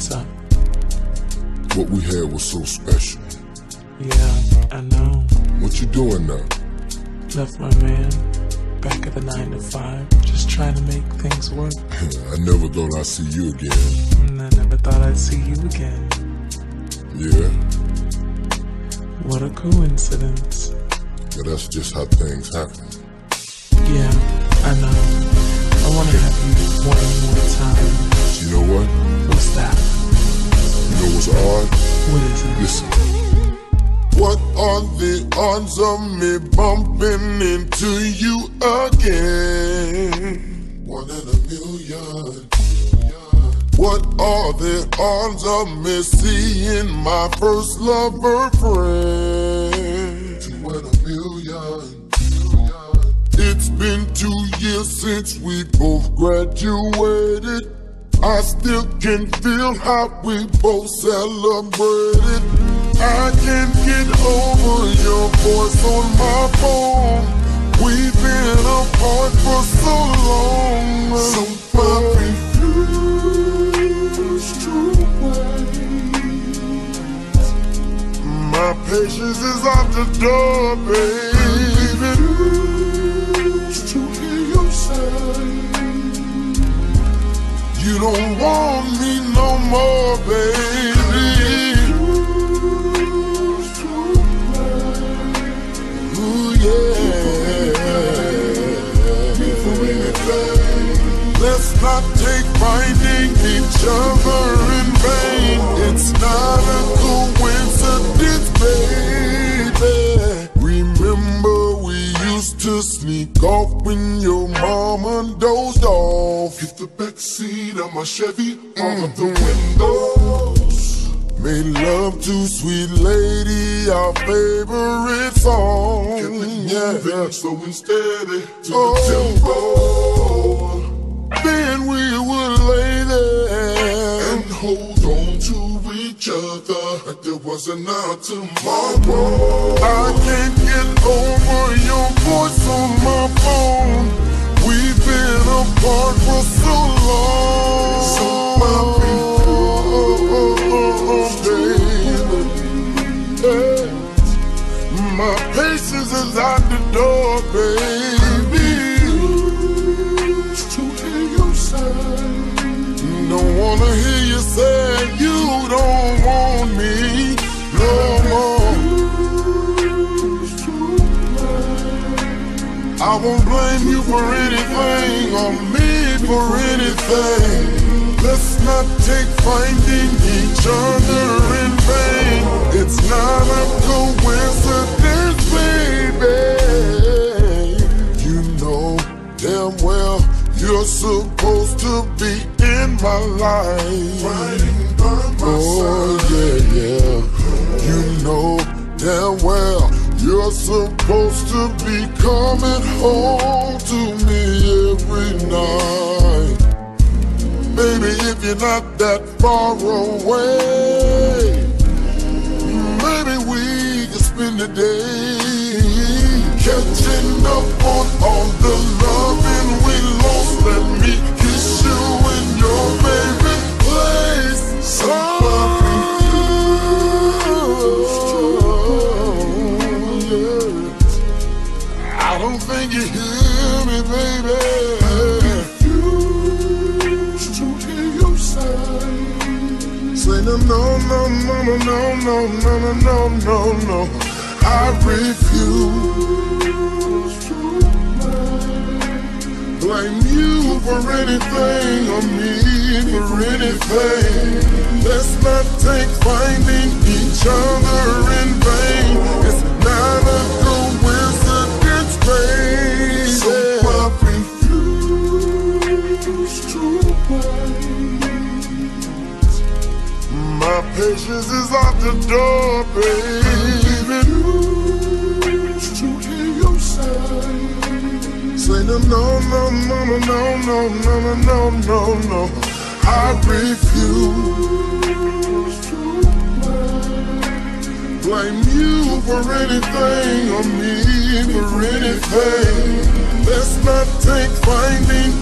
What's up? What we had was so special. Yeah, I know. What you doing now? Left my man back at the 9 to 5, just trying to make things work. I never thought I'd see you again. And I never thought I'd see you again. Yeah, What a coincidence. but that's just how things happen. Odds of me bumping into you again? One in a million. What are the odds of me seeing my first lover friend? Two in a million. It's been two years since we both graduated. I still can feel how we both celebrated. I can't get over your voice on my phone. We've been apart for so long. So I refuse to wait. My patience is out the door, baby. To hear you say you don't want me no more, baby. Not take finding each other in vain. It's not a coincidence, baby. Remember we used to sneak off when your mama dozed off. Hit the back seat of my Chevy, all of the mm-hmm. windows. Made love to sweet lady, our favorite song. Kept it Yeah. moving slow and steady to Oh. the tempo. Wasn't another tomorrow. I won't blame you for anything or me for anything. Let's not take finding each other in vain. It's not a coincidence, baby. You know damn well you're supposed to be in my life. Oh yeah, you're supposed to be coming home to me every night. Baby, if you're not that far away, maybe we can spend the day catching up on all the no, no, no, no, no, no, no, no, no, no. I refuse to blame you for anything or me for anything. Let's not take finding patience is out the door, baby. To hear you say, say no, no, no, no, no, no, no, no, no, no, no. I refuse to blame you for anything or me for anything. Let's not take finding